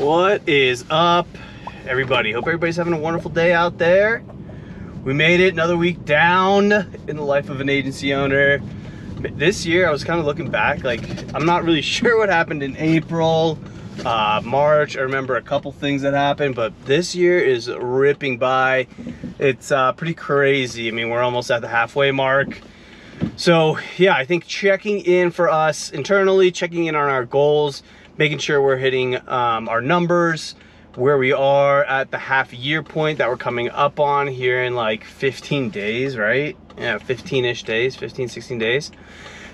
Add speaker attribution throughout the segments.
Speaker 1: What is up, everybody? Hope everybody's having a wonderful day out there. We made it another week down in the life of an agency owner. This year, I was kind of looking back, like, I'm not really sure what happened in April, uh, March. I remember a couple things that happened, but this year is ripping by. It's uh, pretty crazy. I mean, we're almost at the halfway mark. So, yeah, I think checking in for us internally, checking in on our goals, making sure we're hitting um, our numbers, where we are at the half year point that we're coming up on here in like 15 days, right? Yeah, 15-ish days, 15, 16 days.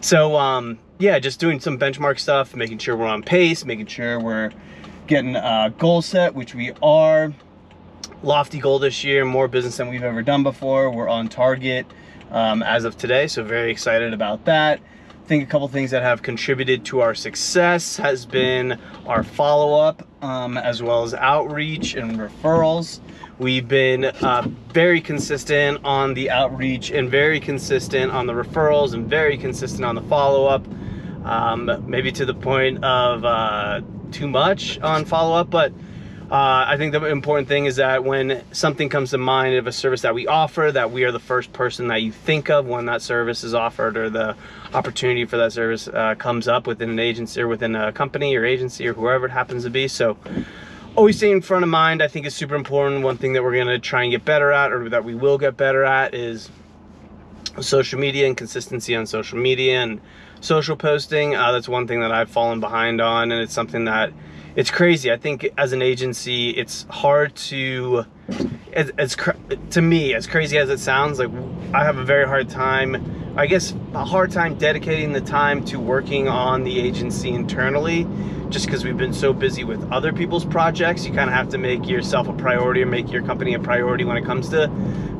Speaker 1: So um, yeah, just doing some benchmark stuff, making sure we're on pace, making sure we're getting a goal set, which we are. Lofty goal this year, more business than we've ever done before. We're on target um, as of today, so very excited about that. I think a couple things that have contributed to our success has been our follow-up um, as well as outreach and referrals. We've been uh, very consistent on the outreach and very consistent on the referrals and very consistent on the follow-up. Um, maybe to the point of uh, too much on follow-up, but uh, I think the important thing is that when something comes to mind of a service that we offer, that we are the first person that you think of when that service is offered or the opportunity for that service uh, comes up within an agency or within a company or agency or whoever it happens to be. So always stay in front of mind, I think is super important. One thing that we're gonna try and get better at or that we will get better at is social media and consistency on social media and social posting. Uh, that's one thing that I've fallen behind on and it's something that it's crazy. I think as an agency, it's hard to, as, as to me, as crazy as it sounds, like I have a very hard time, I guess a hard time dedicating the time to working on the agency internally, just because we've been so busy with other people's projects. You kind of have to make yourself a priority or make your company a priority when it comes to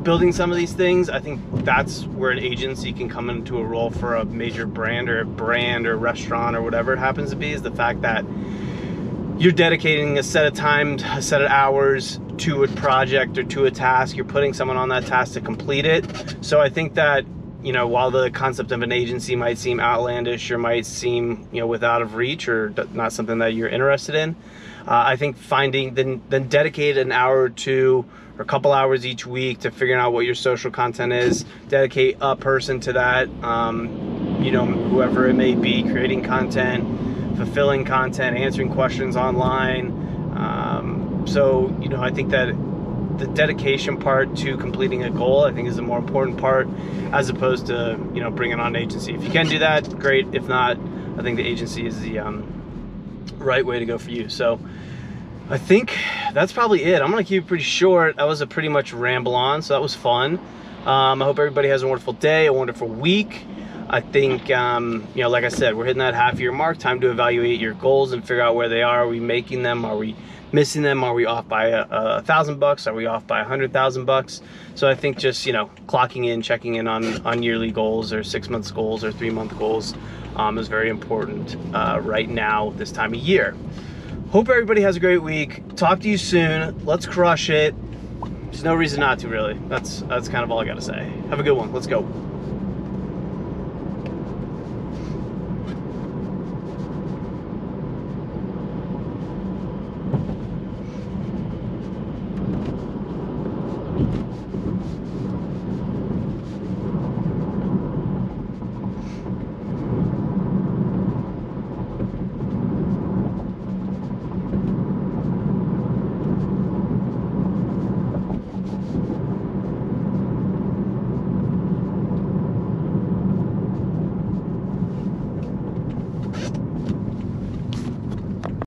Speaker 1: building some of these things. I think that's where an agency can come into a role for a major brand or a brand or restaurant or whatever it happens to be is the fact that you're dedicating a set of time, a set of hours to a project or to a task. You're putting someone on that task to complete it. So I think that, you know, while the concept of an agency might seem outlandish or might seem, you know, without of reach or not something that you're interested in, uh, I think finding, then, then dedicate an hour or two or a couple hours each week to figuring out what your social content is, dedicate a person to that, um, you know, whoever it may be, creating content, fulfilling content, answering questions online. Um, so, you know, I think that the dedication part to completing a goal, I think is the more important part as opposed to, you know, bringing on an agency. If you can do that, great. If not, I think the agency is the um, right way to go for you. So I think that's probably it. I'm going to keep it pretty short. That was a pretty much ramble on, so that was fun. Um, I hope everybody has a wonderful day, a wonderful week. I think, um, you know, like I said, we're hitting that half year mark. Time to evaluate your goals and figure out where they are. Are we making them? Are we missing them? Are we off by a, a thousand bucks? Are we off by a hundred thousand bucks? So I think just, you know, clocking in, checking in on, on yearly goals or six months goals or three month goals um, is very important uh, right now, this time of year. Hope everybody has a great week. Talk to you soon. Let's crush it. There's no reason not to really. That's, that's kind of all I gotta say. Have a good one. Let's go.